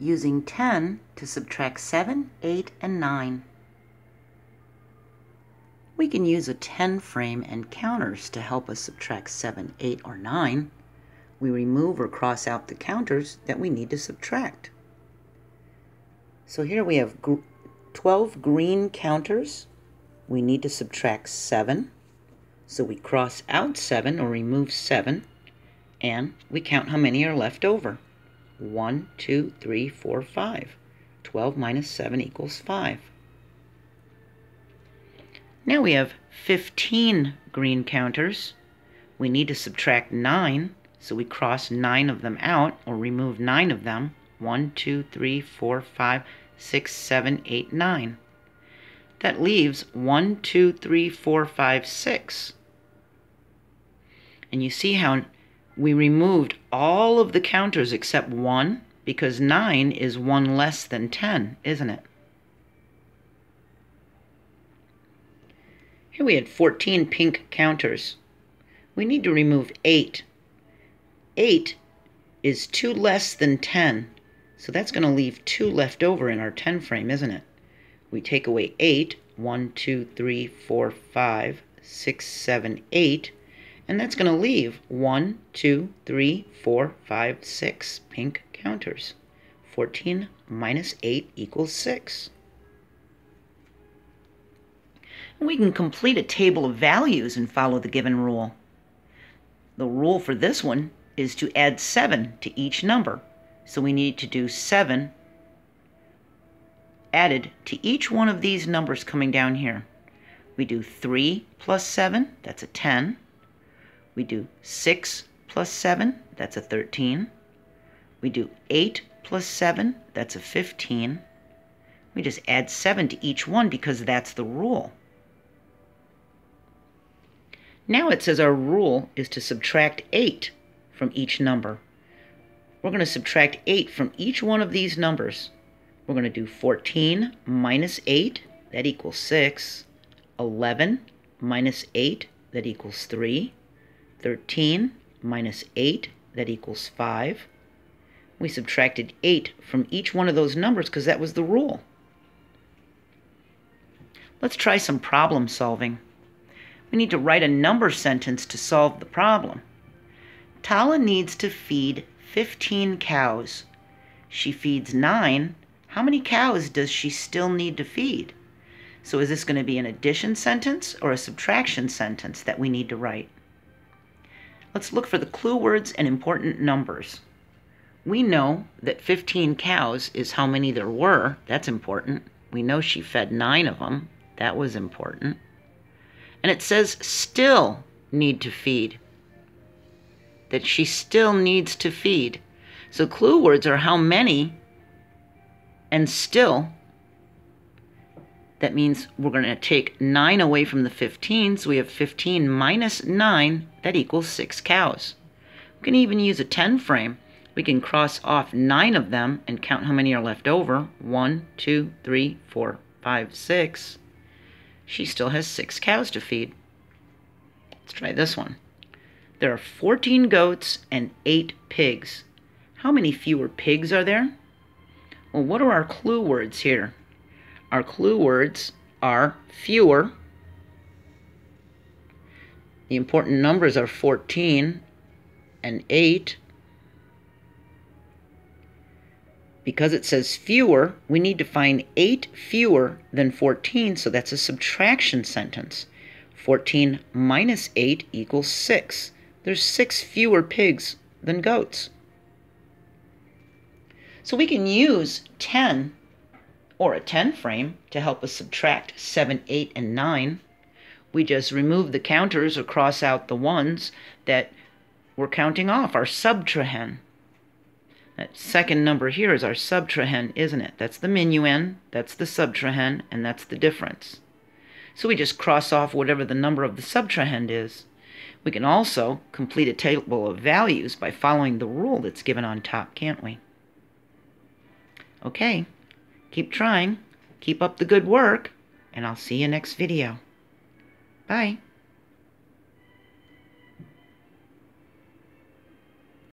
using 10 to subtract 7, 8, and 9. We can use a 10 frame and counters to help us subtract 7, 8, or 9. We remove or cross out the counters that we need to subtract. So here we have 12 green counters. We need to subtract 7. So we cross out 7 or remove 7 and we count how many are left over. 1, 2, 3, 4, 5. 12 minus 7 equals 5. Now we have 15 green counters. We need to subtract 9, so we cross 9 of them out, or remove 9 of them. 1, 2, 3, 4, 5, 6, 7, 8, 9. That leaves 1, 2, 3, 4, 5, 6. And you see how we removed all of the counters except one because 9 is 1 less than 10, isn't it? Here we had 14 pink counters. We need to remove 8. 8 is 2 less than 10, so that's going to leave 2 left over in our 10 frame, isn't it? We take away 8, 1, 2, 3, 4, 5, 6, 7, 8, and that's going to leave one, two, three, four, five, six pink counters. 14 minus 8 equals 6. And we can complete a table of values and follow the given rule. The rule for this one is to add 7 to each number. So we need to do 7 added to each one of these numbers coming down here. We do 3 plus 7, that's a 10 we do 6 plus 7, that's a 13. We do 8 plus 7, that's a 15. We just add 7 to each one because that's the rule. Now it says our rule is to subtract 8 from each number. We're going to subtract 8 from each one of these numbers. We're going to do 14 minus 8, that equals 6. 11 minus 8, that equals 3. 13 minus 8, that equals 5. We subtracted 8 from each one of those numbers because that was the rule. Let's try some problem solving. We need to write a number sentence to solve the problem. Tala needs to feed 15 cows. She feeds 9. How many cows does she still need to feed? So is this going to be an addition sentence or a subtraction sentence that we need to write? Let's look for the clue words and important numbers. We know that 15 cows is how many there were. That's important. We know she fed nine of them. That was important. And it says still need to feed. That she still needs to feed. So clue words are how many and still that means we're going to take 9 away from the 15, so we have 15 minus 9, that equals 6 cows. We can even use a 10 frame. We can cross off 9 of them and count how many are left over. 1, 2, 3, 4, 5, 6. She still has 6 cows to feed. Let's try this one. There are 14 goats and 8 pigs. How many fewer pigs are there? Well, what are our clue words here? Our clue words are fewer. The important numbers are 14 and 8. Because it says fewer, we need to find 8 fewer than 14, so that's a subtraction sentence. 14 minus 8 equals 6. There's 6 fewer pigs than goats. So we can use 10 or a 10 frame to help us subtract 7, 8, and 9. We just remove the counters or cross out the ones that we're counting off, our subtrahend. That second number here is our subtrahend, isn't it? That's the minuend, that's the subtrahend, and that's the difference. So we just cross off whatever the number of the subtrahend is. We can also complete a table of values by following the rule that's given on top, can't we? Okay. Keep trying, keep up the good work, and I'll see you next video. Bye.